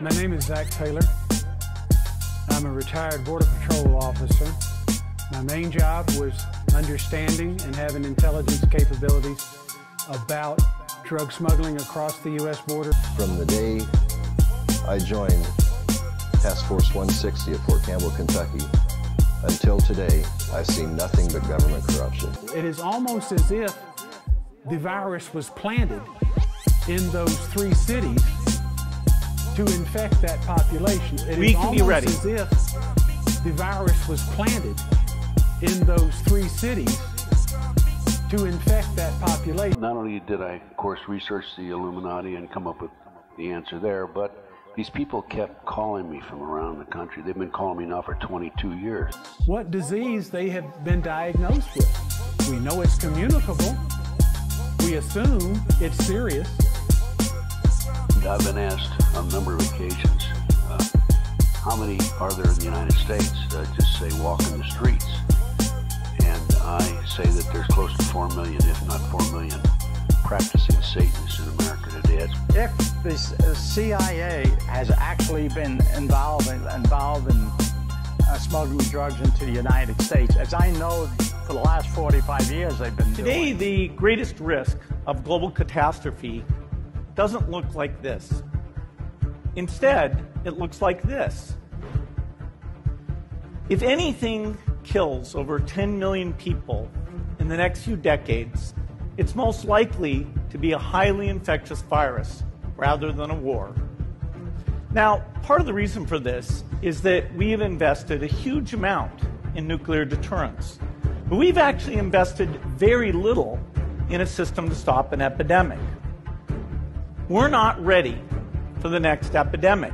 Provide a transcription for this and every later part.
My name is Zach Taylor. I'm a retired Border Patrol officer. My main job was understanding and having intelligence capabilities about drug smuggling across the U.S. border. From the day I joined Task Force 160 at Fort Campbell, Kentucky, until today, I've seen nothing but government corruption. It is almost as if the virus was planted in those three cities to infect that population. It We is can be almost ready. as if the virus was planted in those three cities to infect that population. Not only did I, of course, research the Illuminati and come up with the answer there, but these people kept calling me from around the country. They've been calling me now for 22 years. What disease they have been diagnosed with. We know it's communicable. We assume it's serious. I've been asked on a number of occasions, uh, how many are there in the United States? Uh, just say walk in the streets. And I say that there's close to 4 million, if not 4 million, practicing Satanists in America today. If the uh, CIA has actually been involved in, involved in uh, smuggling drugs into the United States, as I know for the last 45 years they've been Today, doing. the greatest risk of global catastrophe doesn't look like this. Instead, it looks like this. If anything kills over 10 million people in the next few decades, it's most likely to be a highly infectious virus rather than a war. Now, part of the reason for this is that we have invested a huge amount in nuclear deterrence. But we've actually invested very little in a system to stop an epidemic. We're not ready for the next epidemic.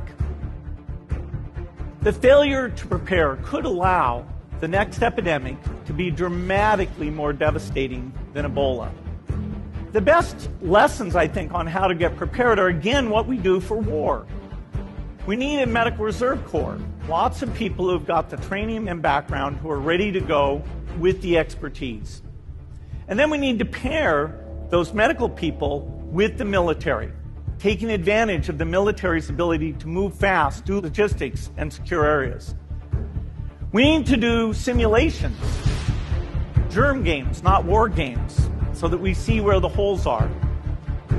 The failure to prepare could allow the next epidemic to be dramatically more devastating than Ebola. The best lessons, I think, on how to get prepared are again what we do for war. We need a medical reserve corps. Lots of people who've got the training and background who are ready to go with the expertise. And then we need to pair those medical people with the military, taking advantage of the military's ability to move fast, do logistics, and secure areas. We need to do simulations, germ games, not war games, so that we see where the holes are.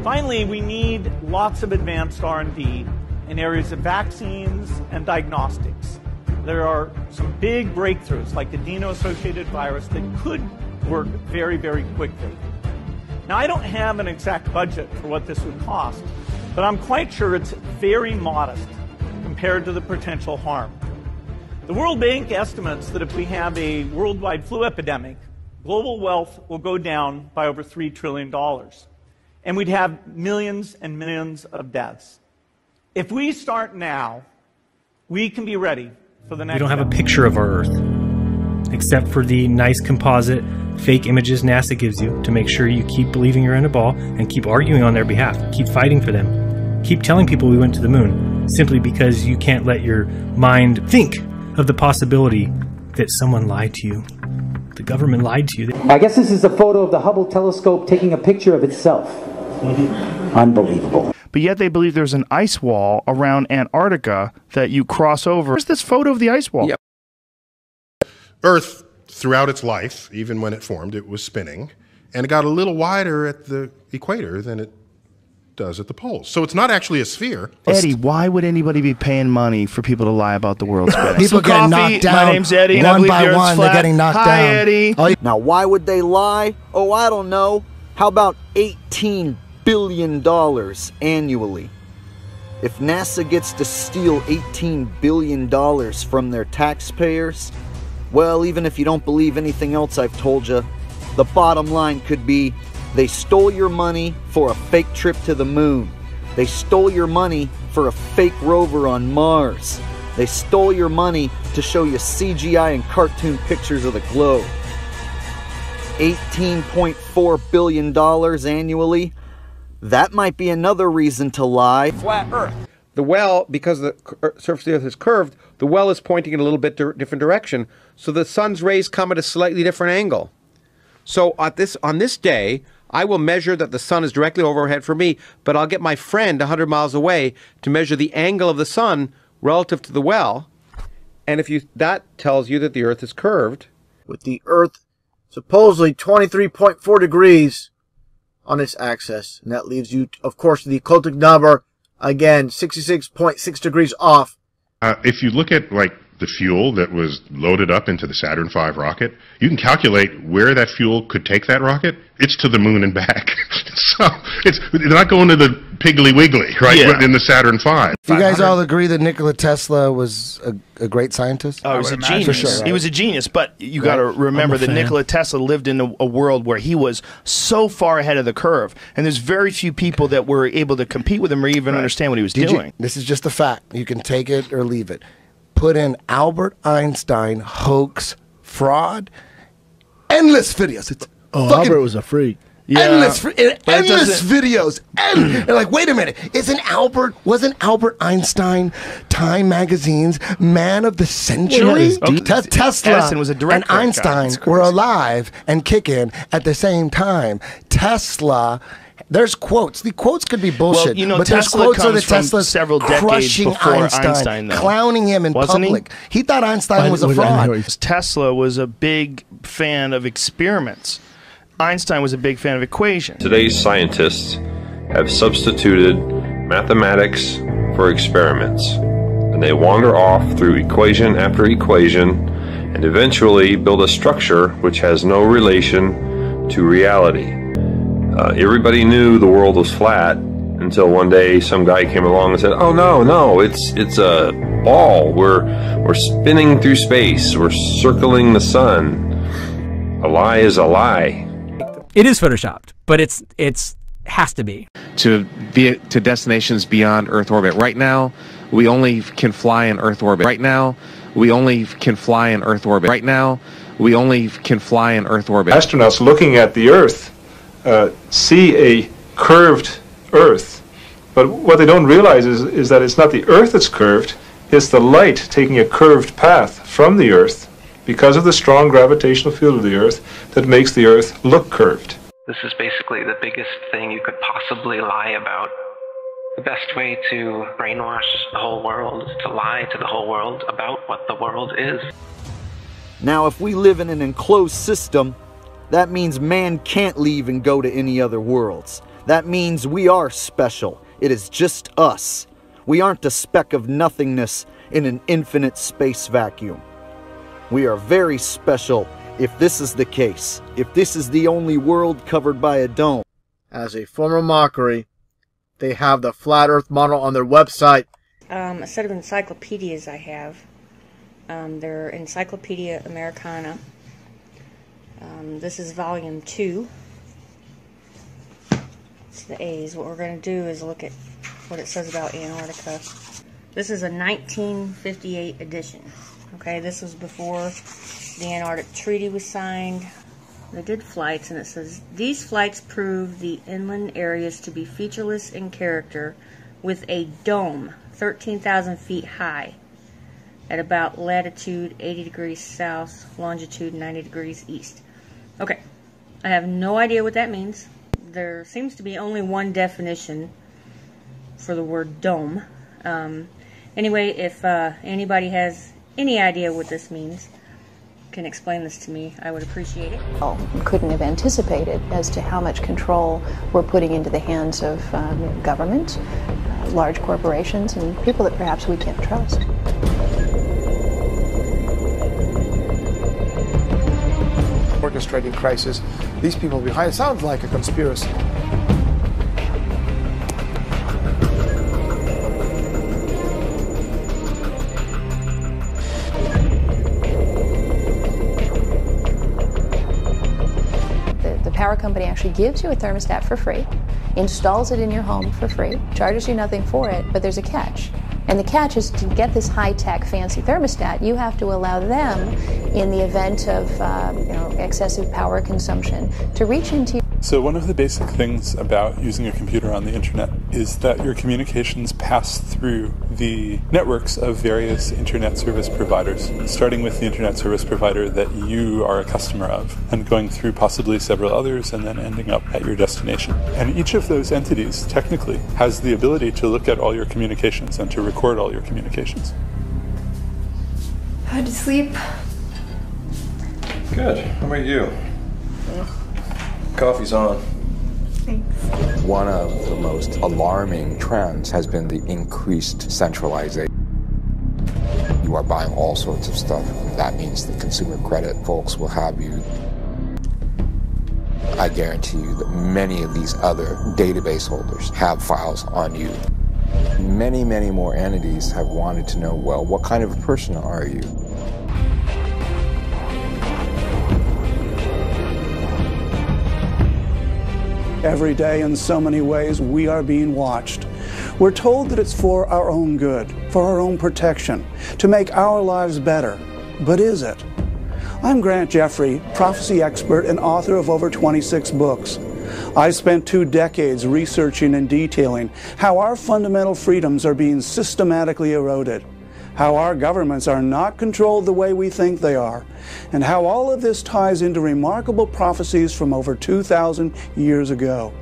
Finally, we need lots of advanced R&D in areas of vaccines and diagnostics. There are some big breakthroughs like the adeno-associated virus that could work very, very quickly. Now, I don't have an exact budget for what this would cost, but I'm quite sure it's very modest compared to the potential harm. The World Bank estimates that if we have a worldwide flu epidemic, global wealth will go down by over $3 trillion. And we'd have millions and millions of deaths. If we start now, we can be ready for the next. We don't have a picture of our Earth, except for the nice composite fake images NASA gives you to make sure you keep believing you're in a ball and keep arguing on their behalf, keep fighting for them, keep telling people we went to the moon, simply because you can't let your mind think of the possibility that someone lied to you. The government lied to you. I guess this is a photo of the Hubble telescope taking a picture of itself. Mm-hmm. Unbelievable. But yet they believe there's an ice wall around Antarctica that you cross over. Where's this photo of the ice wall? Earth, throughout its life, even when it formed, it was spinning, and it got a little wider at the equator than it does at the poles. So it's not actually a sphere. Eddie, why would anybody be paying money for people to lie about the world spinning? People Some getting coffee. knocked down My name's Eddie, and I one believe by the Earth's one. They're getting knocked Hi, down. Eddie. Oh, now, why would they lie? Oh, I don't know. How about $18 billion annually? If NASA gets to steal $18 billion from their taxpayers, well, even if you don't believe anything else I've told you, the bottom line could be they stole your money for a fake trip to the moon. They stole your money for a fake rover on Mars. They stole your money to show you CGI and cartoon pictures of the globe. $18.4 billion annually. That might be another reason to lie. Flat Earth. The well, because the uh, surface of the Earth is curved, the well is pointing in a little bit dir- different direction, so the sun's rays come at a slightly different angle. So at this on this day, I will measure that the sun is directly overhead for me, but I'll get my friend 100 miles away to measure the angle of the sun relative to the well. And if you that tells you that the earth is curved, with the earth supposedly 23.4 degrees on its axis, and that leaves you of course the occultic number again 66.6 degrees off. Uh, if you look at like the fuel that was loaded up into the Saturn V rocket, you can calculate where that fuel could take that rocket. It's to the moon and back. so it's they're not going to the Piggly Wiggly, right? Yeah. In the Saturn V. Do you guys all agree that Nikola Tesla was a, a great scientist? Oh, he was a For genius. sure, right? He was a genius, but you got to remember that fan. Nikola Tesla lived in a, a world where he was so far ahead of the curve, and there's very few people that were able to compete with him or even understand what he was Did you- doing. this is just a fact. You can take it or leave it. Put in Albert Einstein hoax fraud. Endless videos. It's Oh, Albert was a freak. Yeah. endless, fr- but it endless doesn't- videos. And like, wait a minute, isn't Albert? Wasn't Albert Einstein Time Magazine's Man of the Century? Well, yeah, his deep- Te- oh, Tesla Edison was a direct and. Einstein were alive and kicking at the same time. Tesla. There's quotes. The quotes could be bullshit. you know, but there's Tesla quotes of the comes from several decades crushing before Einstein, Einstein, though. clowning him in Wasn't public. He? thought Einstein was a fraud. Tesla was a big fan of experiments. Einstein was a big fan of equations. Today's scientists have substituted mathematics for experiments, and they wander off through equation after equation and eventually build a structure which has no relation to reality. Uh, everybody knew the world was flat until one day some guy came along and said, "Oh no, no, it's it's a ball. We're we're spinning through space. We're circling the sun. A lie is a lie." It is photoshopped, but it's it's has to be. to be to destinations beyond Earth orbit. Right now, we only can fly in Earth orbit. Right now, we only can fly in Earth orbit. Right now, we only can fly in Earth orbit. Astronauts looking at the Earth uh, see a curved Earth, but what they don't realize is, is that it's not the Earth that's curved, it's the light taking a curved path from the Earth because of the strong gravitational field of the Earth that makes the Earth look curved. This is basically the biggest thing you could possibly lie about. The best way to brainwash the whole world is to lie to the whole world about what the world is. Now, if we live in an enclosed system, that means man can't leave and go to any other worlds. That means we are special. It is just us. We aren't a speck of nothingness in an infinite space vacuum. We are very special if this is the case, if this is the only world covered by a dome. As a form of mockery, they have the flat earth model on their website. um, a set of encyclopedias I have. Um, they're Encyclopedia Americana. Um, this is volume two. It's the A's. What we're going to do is look at what it says about Antarctica. This is a 1958 edition. Okay, this was before the Antarctic Treaty was signed. They did flights, and it says these flights prove the inland areas to be featureless in character, with a dome 13,000 feet high, at about latitude 80 degrees south, longitude 90 degrees east. Okay, I have no idea what that means. There seems to be only one definition for the word dome. Um, anyway, if uh, anybody has any idea what this means, can explain this to me, I would appreciate it. couldn't have anticipated as to how much control we're putting into the hands of um, government, uh, large corporations, and people that perhaps we can't trust. Orchestrating crisis. These people behind it sounds like a conspiracy. The power company actually gives you a thermostat for free, installs it in your home for free, charges you nothing for it, but there's a catch. And the catch is to get this high-tech, fancy thermostat, you have to allow them, in the event of um, you know excessive power consumption, to reach into So, one of the basic things about using a computer on the internet is that your communications pass through the networks of various internet service providers, starting with the internet service provider that you are a customer of, and going through possibly several others, and then ending up at your destination. And each of those entities, technically, has the ability to look at all your communications and to record all your communications. How'd you sleep? Good. How about you? Coffee's on. One of the most alarming trends has been the increased centralization. You are buying all sorts of stuff. That means the consumer credit folks will have you. I guarantee you that many of these other database holders have files on you. Many, many more entities have wanted to know well, what kind of a person are you? Every day, in so many ways, we are being watched. We're told that it's for our own good, for our own protection, to make our lives better. But is it? I'm Grant Jeffrey, prophecy expert and author of over 26 books. I spent two decades researching and detailing how our fundamental freedoms are being systematically eroded, how our governments are not controlled the way we think they are, and how all of this ties into remarkable prophecies from over 2,000 years ago.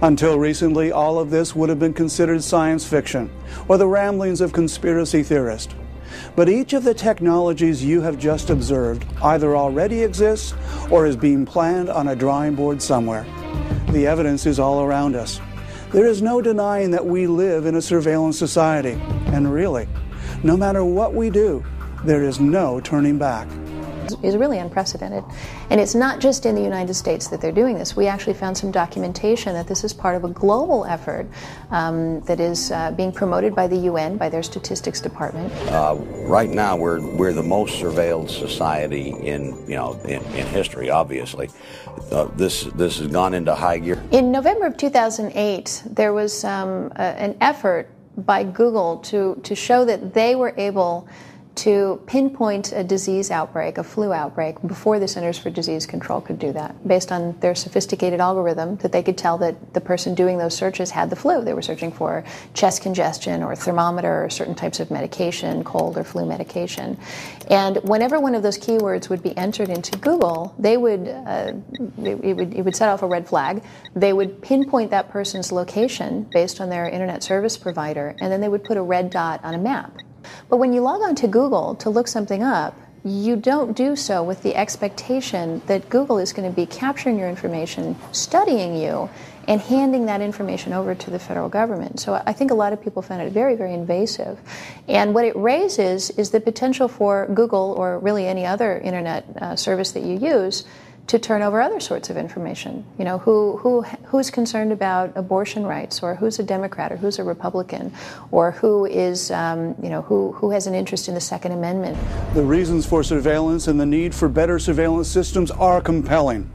Until recently, all of this would have been considered science fiction or the ramblings of conspiracy theorists. But each of the technologies you have just observed either already exists or is being planned on a drawing board somewhere. The evidence is all around us. There is no denying that we live in a surveillance society. And really, no matter what we do, there is no turning back. is really unprecedented. And it's not just in the United States that they're doing this. We actually found some documentation that this is part of a global effort um, that is uh, being promoted by the UN, by their statistics department. Uh, right now, we're we're the most surveilled society in you know in, in history. Obviously, uh, this this has gone into high gear. In November of 2008, there was um, a, an effort by Google to, to show that they were able to pinpoint a disease outbreak, a flu outbreak, before the Centers for Disease Control could do that, based on their sophisticated algorithm that they could tell that the person doing those searches had the flu. They were searching for chest congestion or thermometer or certain types of medication, cold or flu medication. And whenever one of those keywords would be entered into Google, they would, uh, it, it would, it would set off a red flag. They would pinpoint that person's location based on their internet service provider, and then they would put a red dot on a map. But when you log on to Google to look something up, you don't do so with the expectation that Google is going to be capturing your information, studying you, and handing that information over to the federal government. So I think a lot of people found it very, very invasive. And what it raises is the potential for Google or really any other internet uh, service that you use to turn over other sorts of information. You know, who, who, who's concerned about abortion rights, or who's a Democrat, or who's a Republican, or who is, um, you know, who, who has an interest in the Second Amendment. The reasons for surveillance and the need for better surveillance systems are compelling.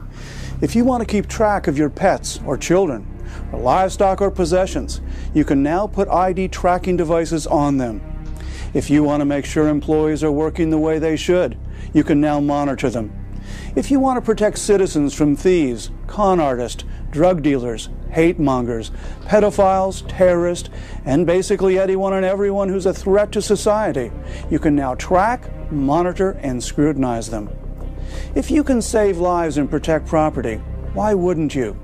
If you want to keep track of your pets or children, or livestock or possessions, you can now put ID tracking devices on them. If you want to make sure employees are working the way they should, you can now monitor them. If you want to protect citizens from thieves, con artists, drug dealers, hate mongers, pedophiles, terrorists, and basically anyone and everyone who's a threat to society, you can now track, monitor, and scrutinize them. If you can save lives and protect property, why wouldn't you?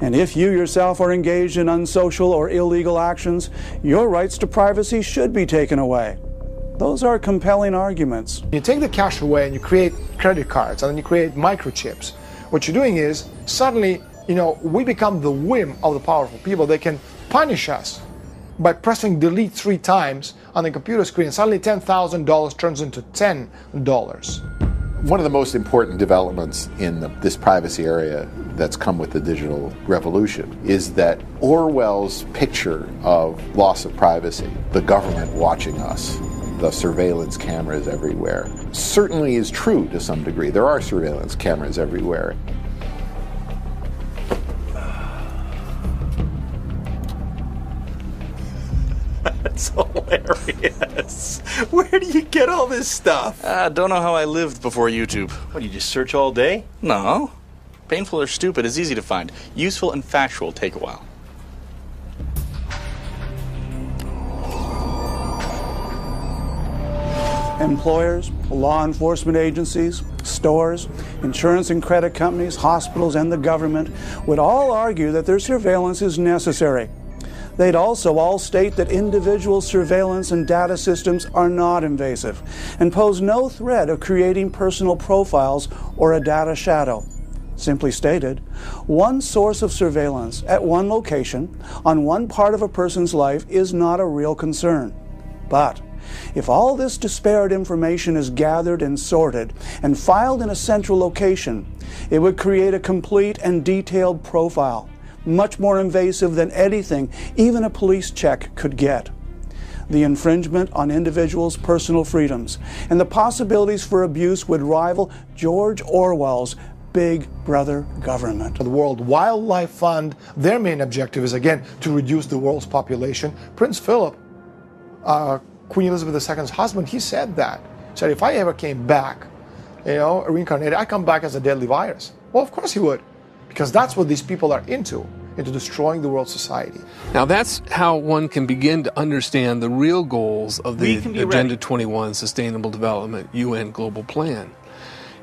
And if you yourself are engaged in unsocial or illegal actions, your rights to privacy should be taken away. Those are compelling arguments. You take the cash away and you create credit cards and then you create microchips. What you're doing is suddenly, you know, we become the whim of the powerful people. They can punish us by pressing delete three times on the computer screen. Suddenly $10,000 turns into $10. One of the most important developments in the, this privacy area that's come with the digital revolution is that Orwell's picture of loss of privacy, the government watching us, the surveillance cameras everywhere, certainly is true to some degree. There are surveillance cameras everywhere. That's hilarious. Where do you get all this stuff? I don't know how I lived before YouTube. What, do you just search all day? No. Painful or stupid is easy to find. Useful and factual take a while. Employers, law enforcement agencies, stores, insurance and credit companies, hospitals, and the government would all argue that their surveillance is necessary. They'd also all state that individual surveillance and data systems are not invasive and pose no threat of creating personal profiles or a data shadow. Simply stated, one source of surveillance at one location on one part of a person's life is not a real concern. But if all this disparate information is gathered and sorted and filed in a central location, it would create a complete and detailed profile, much more invasive than anything even a police check could get. The infringement on individuals' personal freedoms and the possibilities for abuse would rival George Orwell's Big Brother government. The World Wildlife Fund, their main objective is again to reduce the world's population. Prince Philip, uh, Queen Elizabeth II's husband, he said that. He said, if I ever came back, you know, reincarnated, I come back as a deadly virus. Well, of course he would, because that's what these people are into, into destroying the world society. Now, that's how one can begin to understand the real goals of the We can be Agenda ready. 21 Sustainable Development UN Global Plan.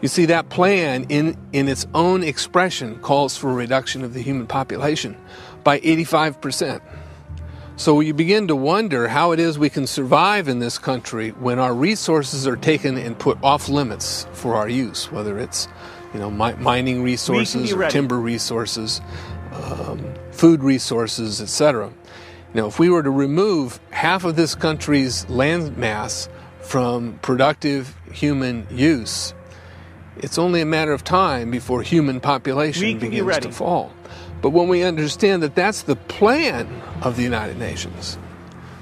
You see, that plan, in, in its own expression, calls for a reduction of the human population by 85%. So you begin to wonder how it is we can survive in this country when our resources are taken and put off limits for our use, whether it's you know mi- mining resources or timber resources, um, food resources, etc. Now, if we were to remove half of this country's land mass from productive human use, it's only a matter of time before human population can be begins to fall. But when we understand that that's the plan of the United Nations,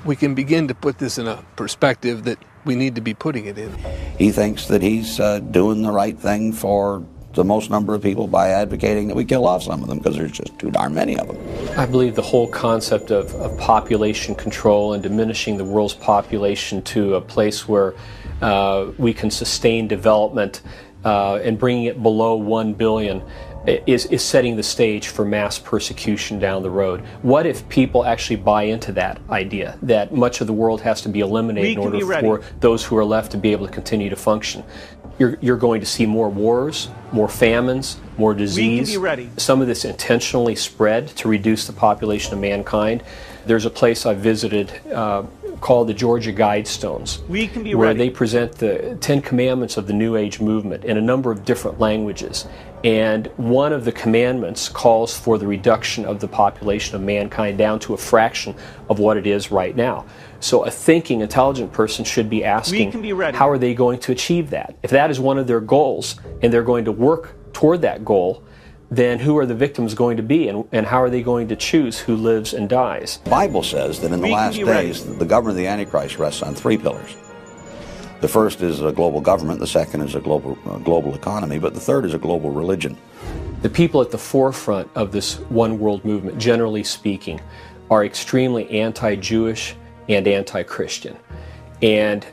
we can begin to put this in a perspective that we need to be putting it in. He thinks that he's uh, doing the right thing for the most number of people by advocating that we kill off some of them because there's just too darn many of them. I believe the whole concept of, of population control and diminishing the world's population to a place where uh, we can sustain development uh, and bringing it below 1 billion is, is setting the stage for mass persecution down the road. What if people actually buy into that idea that much of the world has to be eliminated in order for those who are left to be able to continue to function? You're, you're going to see more wars, more famines, more disease. Some of this intentionally spread to reduce the population of mankind. There's a place I visited uh, called the Georgia Guidestones, We can be where ready. they present the Ten Commandments of the New Age movement in a number of different languages. And one of the commandments calls for the reduction of the population of mankind down to a fraction of what it is right now. So a thinking, intelligent person should be asking, can be how are they going to achieve that? If that is one of their goals and they're going to work toward that goal, then who are the victims going to be and, and how are they going to choose who lives and dies? The Bible says that in the last be ready. days, the government of the Antichrist rests on three pillars. The first is a global government, the second is a global, uh, global economy, but the third is a global religion. The people at the forefront of this one world movement, generally speaking, are extremely anti Jewish and anti Christian. And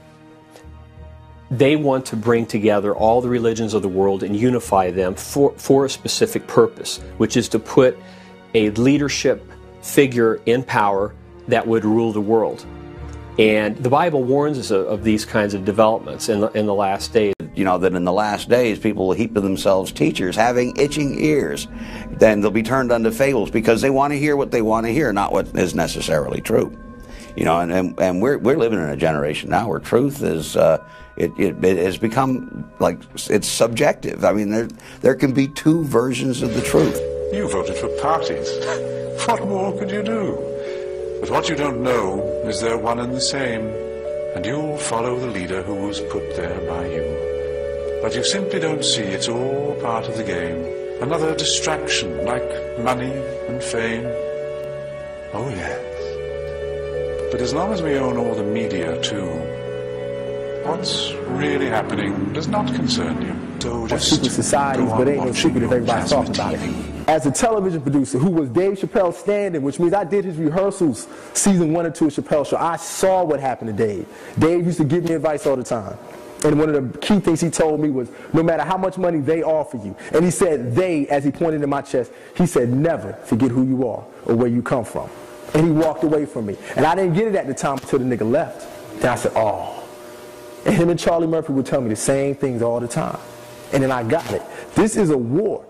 they want to bring together all the religions of the world and unify them for, for a specific purpose, which is to put a leadership figure in power that would rule the world. And the Bible warns us of, these kinds of developments in the, in the last days. You know, that in the last days people will heap to themselves teachers having itching ears. Then they'll be turned unto fables because they want to hear what they want to hear, not what is necessarily true. You know, and, and, and we're, we're living in a generation now where truth is, uh, it, it, it has become like, it's subjective. I mean, there, there can be two versions of the truth. You voted for parties. What more could you do? But what you don't know is they're one and the same, and you'll follow the leader who was put there by you. But you simply don't see it's all part of the game. Another distraction, like money and fame. Oh, yes. But as long as we own all the media, too, what's really happening does not concern you. So just secret societies, but ain't no secret if everybody's talking about it. As a television producer who was Dave Chappelle's stand-in, which means I did his rehearsals season one and two of Chappelle Show, I saw what happened to Dave. Dave used to give me advice all the time. And one of the key things he told me was, no matter how much money they offer you, and he said they, as he pointed to my chest, he said, never forget who you are or where you come from. And he walked away from me. And I didn't get it at the time until the nigga left. Then I said, oh, And him and Charlie Murphy would tell me the same things all the time. And then I got it. This is a war.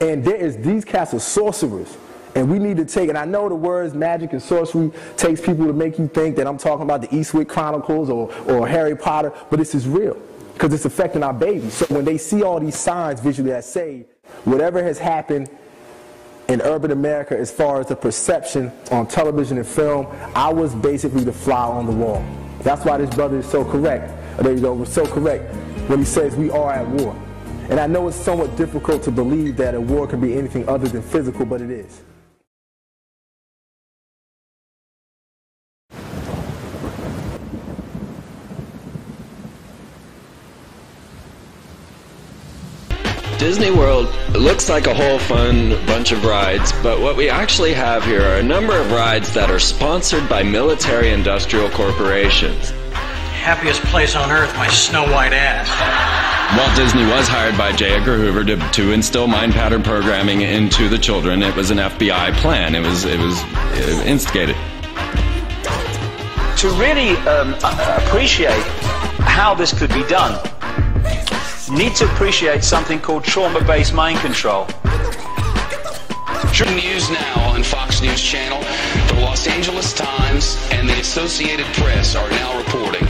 And there is these cats are sorcerers. And we need to take, and I know the words magic and sorcery takes people to make you think that I'm talking about the Eastwick Chronicles or, or Harry Potter, but this is real because it's affecting our babies. So when they see all these signs visually that say whatever has happened in urban America as far as the perception on television and film, I was basically the fly on the wall. That's why this brother is so correct. There you go, so correct when he says we are at war. And I know it's somewhat difficult to believe that a war can be anything other than physical, but it is. Disney World looks like a whole fun bunch of rides, but what we actually have here are a number of rides that are sponsored by military industrial corporations. Happiest place on earth, my snow white ass. Walt Disney was hired by J. Edgar Hoover to, to instill mind pattern programming into the children. It was an FBI plan. It was it was instigated. To really um, appreciate how this could be done, need to appreciate something called trauma-based mind control. News now on Fox News Channel, the Los Angeles Times and the Associated Press are now reporting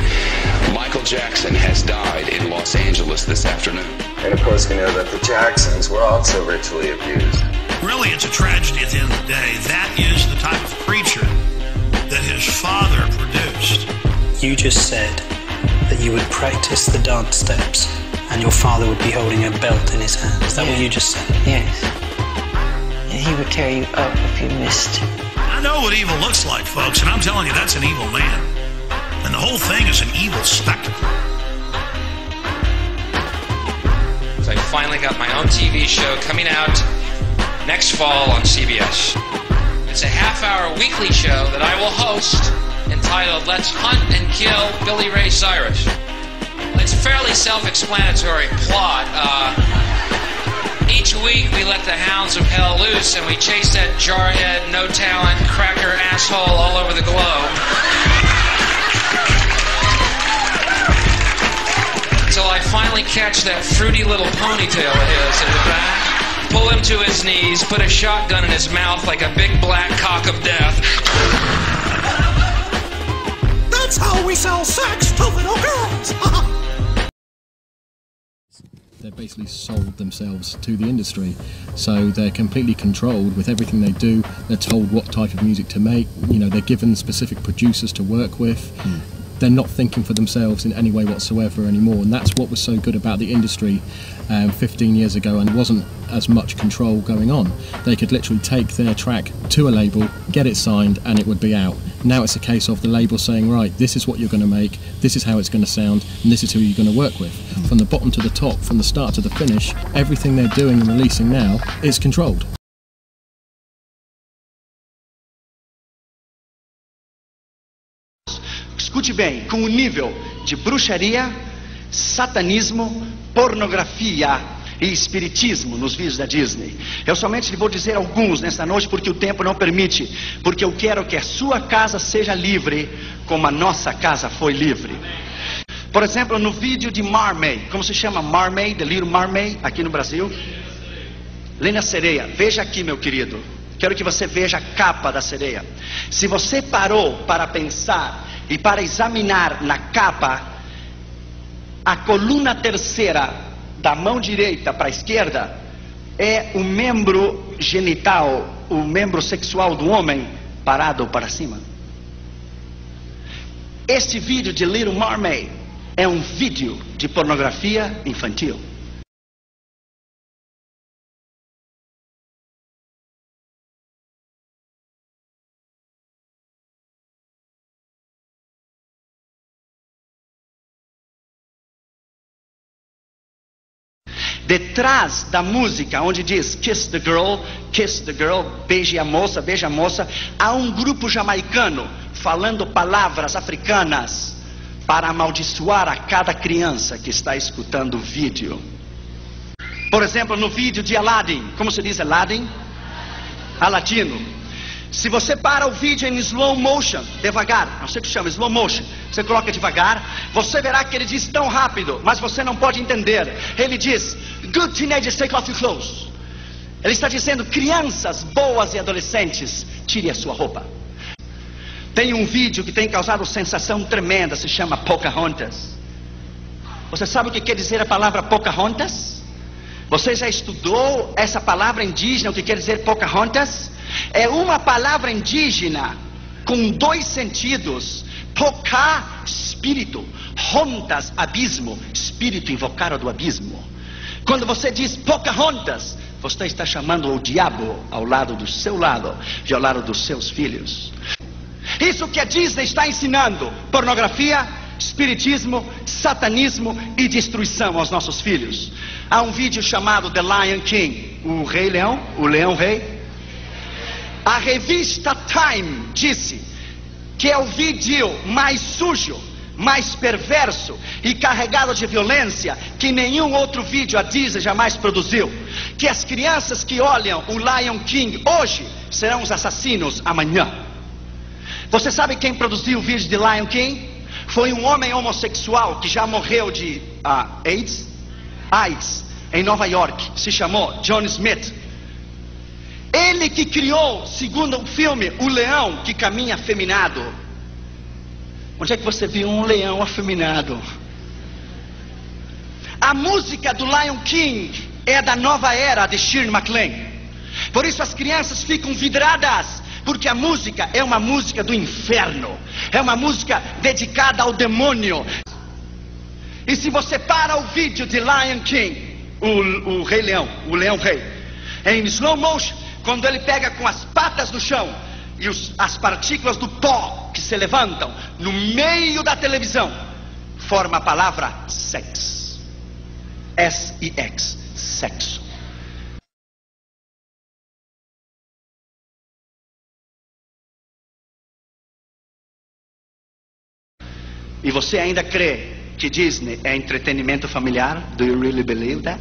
Michael Jackson has died in Los Angeles this afternoon. And of course, we know that the Jacksons were also ritually abused. Really, it's a tragedy at the end of the day. That is the type of creature that his father produced. You just said that you would practice the dance steps and your father would be holding a belt in his hand. Is that Yeah. what you just said? Yes. And he would tear you up if you missed. I know what evil looks like, folks, and I'm telling you, that's an evil man. And the whole thing is an evil spectacle. So I finally got my own TV show coming out next fall on CBS. It's a half hour weekly show that I will host entitled Let's Hunt and Kill Billy Ray Cyrus. It's a fairly self explanatory plot. Uh, each week we let the hounds of hell loose and we chase that jarhead, no talent, cracker asshole all over the globe. Until I finally catch that fruity little ponytail of his in the back, pull him to his knees, put a shotgun in his mouth like a big black cock of death. That's how we sell sex to little They've basically sold themselves to the industry. So they're completely controlled with everything they do. They're told what type of music to make. You know, they're given specific producers to work with. Hmm. They're not thinking for themselves in any way whatsoever anymore. And that's what was so good about the industry um, 15 years ago and wasn't as much control going on. They could literally take their track to a label, get it signed, and it would be out. Now it's a case of the label saying, right, this is what you're going to make, this is how it's going to sound, and this is who you're going to work with. From the bottom to the top, from the start to the finish, everything they're doing and releasing now is controlled. Escute bem, com o nível de bruxaria, satanismo, pornografia e espiritismo nos vídeos da Disney. Eu somente lhe vou dizer alguns nesta noite porque o tempo não permite, porque eu quero que a sua casa seja livre como a nossa casa foi livre. Por exemplo, no vídeo de Marmaid, como se chama Marmaid, The Little Marmaid, aqui no Brasil? Lena Sereia, veja aqui, meu querido. Quero que você veja a capa da sereia. Se você parou para pensar e para examinar na capa a coluna terceira da mão direita para a esquerda, é o membro genital, o membro sexual do homem parado para cima. Este vídeo de Little Mermaid é um vídeo de pornografia infantil. Detrás da música, onde diz Kiss the Girl, Kiss the Girl, beije a moça, beija a moça, há um grupo jamaicano falando palavras africanas para amaldiçoar a cada criança que está escutando o vídeo. Por exemplo, no vídeo de Aladdin, como se diz Aladdin? Aladino. Se você para o vídeo em slow motion, devagar, não sei o que chama, slow motion, você coloca devagar, você verá que ele diz tão rápido, mas você não pode entender. Ele diz, good teenagers take off your clothes. Ele está dizendo, crianças boas e adolescentes, tire a sua roupa. Tem um vídeo que tem causado sensação tremenda, se chama Pocahontas. Você sabe o que quer dizer a palavra Pocahontas? Você já estudou essa palavra indígena, o que quer dizer Pocahontas? É uma palavra indígena com dois sentidos. Poca, espírito. Hontas, abismo. Espírito invocado do abismo. Quando você diz Pocahontas, você está chamando o diabo ao lado do seu lado e ao lado dos seus filhos. Isso que a Disney está ensinando: pornografia, espiritismo, satanismo e destruição aos nossos filhos. Há um vídeo chamado The Lion King, o Rei Leão, o Leão Rei. A revista Time disse que é o vídeo mais sujo, mais perverso e carregado de violência que nenhum outro vídeo a Disney jamais produziu. Que as crianças que olham o Lion King hoje serão os assassinos amanhã. Você sabe quem produziu o vídeo de Lion King? Foi um homem homossexual que já morreu de uh, AIDS, AIDS, em Nova York. Se chamou John Smith. Ele que criou, segundo o filme, o leão que caminha afeminado. Onde é que você viu um leão afeminado? A música do Lion King é da nova era de Shirley MacLaine. Por isso as crianças ficam vidradas, porque a música é uma música do inferno, é uma música dedicada ao demônio. E se você para o vídeo de Lion King, o, o Rei Leão, o Leão Rei, em slow motion, quando ele pega com as patas no chão e os, as partículas do pó que se levantam no meio da televisão, forma a palavra sex. S-E-X, sexo. E você ainda crê que Disney é entretenimento familiar? Do you really believe that?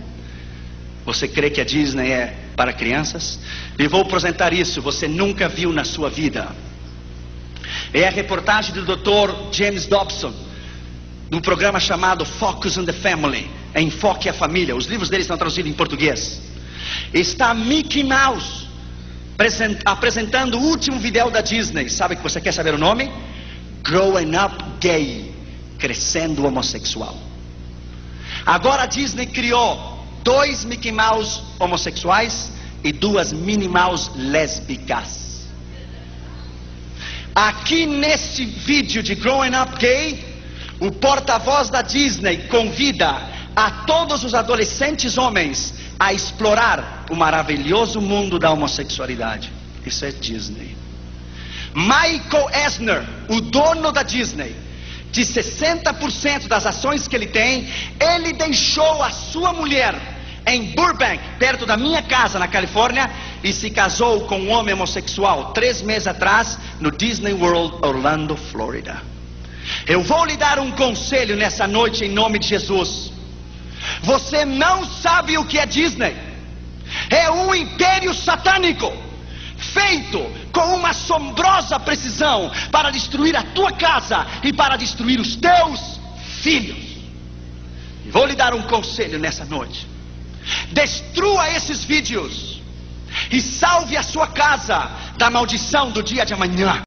Você crê que a Disney é para crianças? E vou apresentar isso, você nunca viu na sua vida. É a reportagem do Dr. James Dobson, do programa chamado Focus on the Family, Enfoque a Família. Os livros dele estão traduzidos em português. Está Mickey Mouse apresentando o último vídeo da Disney. Sabe que você quer saber o nome? Growing Up Gay, crescendo homossexual. Agora a Disney criou dois Mickey Mouse homossexuais e duas Minnie Mouse lésbicas. Aqui nesse vídeo de Growing Up Gay, o porta-voz da Disney convida a todos os adolescentes homens a explorar o maravilhoso mundo da homossexualidade. Isso é Disney. Michael Eisner, o dono da Disney, de 60% das ações que ele tem, ele deixou a sua mulher em Burbank, perto da minha casa na Califórnia, e se casou com um homem homossexual três meses atrás no Disney World Orlando, Florida. Eu vou lhe dar um conselho nessa noite em nome de Jesus. Você não sabe o que é Disney. É um império satânico feito com uma assombrosa precisão para destruir a tua casa e para destruir os teus filhos. Vou lhe dar um conselho nessa noite. Destrua esses vídeos e salve a sua casa da maldição do dia de amanhã.